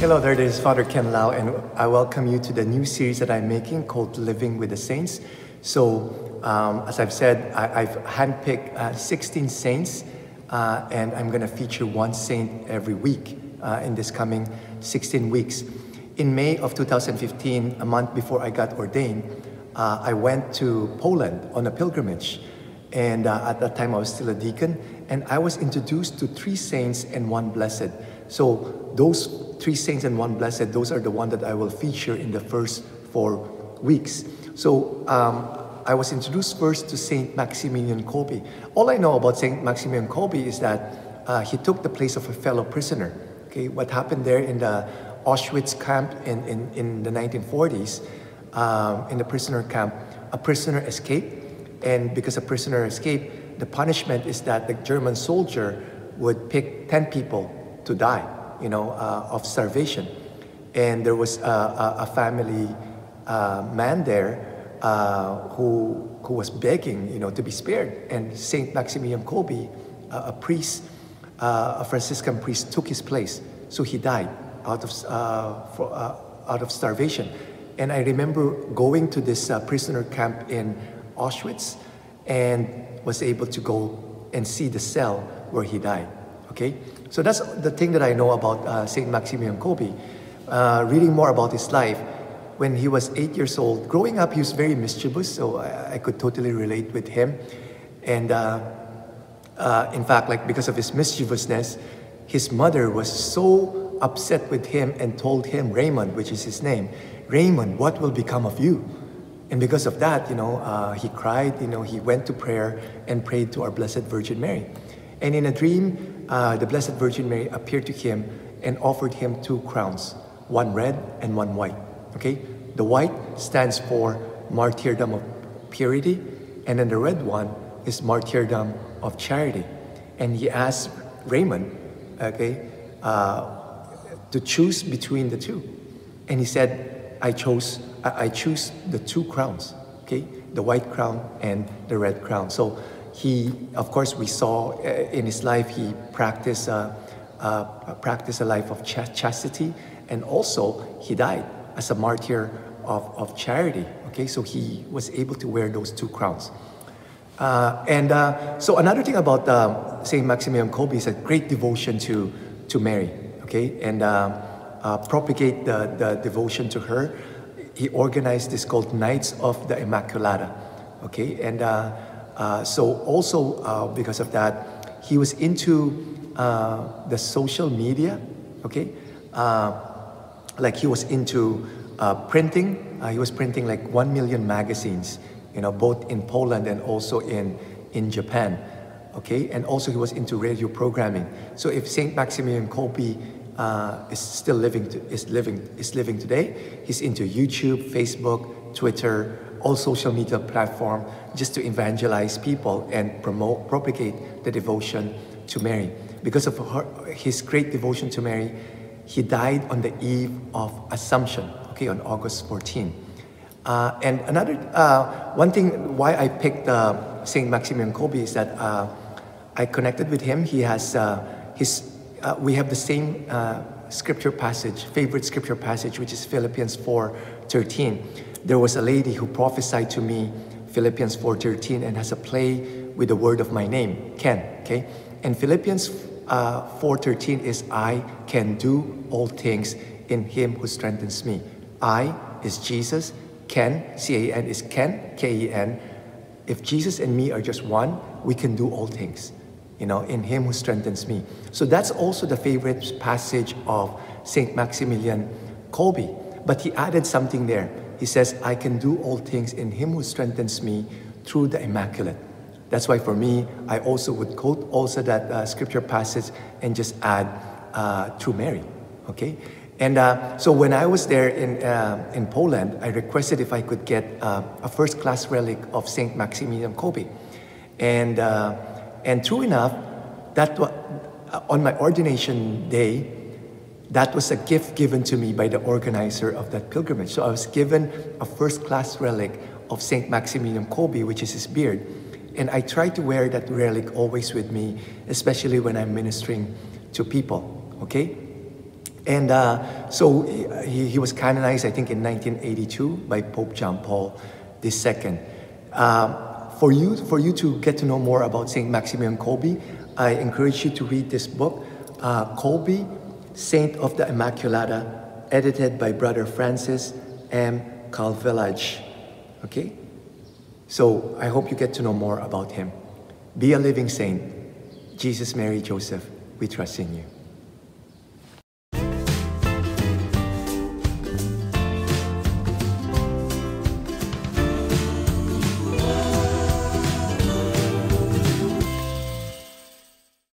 Hello there, this is Father Ken Lao, and I welcome you to the new series that I'm making called Living with the Saints. So, um, as I've said, I, have handpicked uh, 16 saints, uh, and I'm going to feature one saint every week uh, in this coming 16 weeks. In May of 2015, a month before I got ordained, uh, I went to Poland on a pilgrimage. And uh, at that time, I was still a deacon, and I was introduced to three saints and one blessed. So, those three saints and one blessed, those are the one that I will feature in the first four weeks. So um, I was introduced first to Saint Maximilian Kolbe. All I know about Saint Maximilian Kolbe is that uh, he took the place of a fellow prisoner. Okay, what happened there in the Auschwitz camp in, in, in the 1940s, um, in the prisoner camp, a prisoner escaped, and because a prisoner escaped, the punishment is that the German soldier would pick 10 people to die you know, uh, of starvation. And there was a, a, a family uh, man there uh, who, who was begging, you know, to be spared. And Saint Maximilian Kolbe, a priest, uh, a Franciscan priest, took his place. So he died out of, uh, for, out of starvation. And I remember going to this prisoner camp in Auschwitz and was able to go and see the cell where he died. Okay? So that's the thing that I know about uh, St. Maximilian Kolbe. Uh, reading more about his life, when he was eight years old, growing up, he was very mischievous, so I, I could totally relate with him. And uh, uh, in fact, like because of his mischievousness, his mother was so upset with him and told him, Raymond, which is his name, Raymond, what will become of you? And because of that, you know, uh, he cried, you know, he went to prayer and prayed to our Blessed Virgin Mary. And in a dream, uh, the Blessed Virgin Mary appeared to him and offered him two crowns, one red and one white. Okay? The white stands for martyrdom of purity, and then the red one is martyrdom of charity. And he asked Raymond, okay, uh, to choose between the two. And he said, I chose, I choose the two crowns, okay, the white crown and the red crown. So he, of course, we saw uh, in his life he practiced, uh, uh, practiced a life of ch chastity, and also he died as a martyr of, of charity. Okay, so he was able to wear those two crowns. Uh, and uh, so another thing about uh, Saint Maximilian Kolbe is a great devotion to to Mary. Okay, and propagate the, the devotion to her. He organized this called Knights of the Immaculata. Okay, and uh, so also uh, because of that, he was into uh, the social media, okay? Uh, like he was into uh, printing. he was printing like one million magazines, you know, both in Poland and also in, in Japan, okay? And also he was into radio programming. So if Saint Maximilian Kolbe is still living, to, is living, is living today, he's into YouTube, Facebook, Twitter, all social media platform just to evangelize people and promote, propagate the devotion to Mary. Because of her, his great devotion to Mary, he died on the eve of Assumption, okay, on August 14. Uh, and another, uh, one thing why I picked uh, St. Maximilian Kolbe is that uh, I connected with him. He has uh, his, uh, we have the same scripture passage, favorite scripture passage, which is Philippians 4 13 there was a lady who prophesied to me Philippians 4.13 and has a play with the word of my name, Ken, okay? And Philippians uh, 4.13 is I can do all things in him who strengthens me. I is Jesus, Ken, C-A-N is Ken, K-E-N. If Jesus and me are just one, we can do all things, you know, in him who strengthens me. So that's also the favorite passage of St. Maximilian Kolbe. But he added something there. He says, I can do all things in him who strengthens me through the Immaculate. That's why for me, I also would quote also that uh, scripture passage and just add uh, Mary, okay? And uh, so when I was there in, uh, in Poland, I requested if I could get uh, a first class relic of St. Maximilian Kolbe. And, uh, and true enough, that on my ordination day, that was a gift given to me by the organizer of that pilgrimage. So I was given a first class relic of St. Maximilian Kolbe, which is his beard. And I try to wear that relic always with me, especially when I'm ministering to people, okay? And uh, so he, he, was canonized, I think, in 1982 by Pope John Paul II. Uh, for, you, for you to get to know more about St. Maximilian Kolbe, I encourage you to read this book, uh, Kolbe, Saint of the Immaculata, edited by Brother Francis M. Kalvelage. Okay? So I hope you get to know more about him. Be a living saint. Jesus, Mary, Joseph, we trust in you.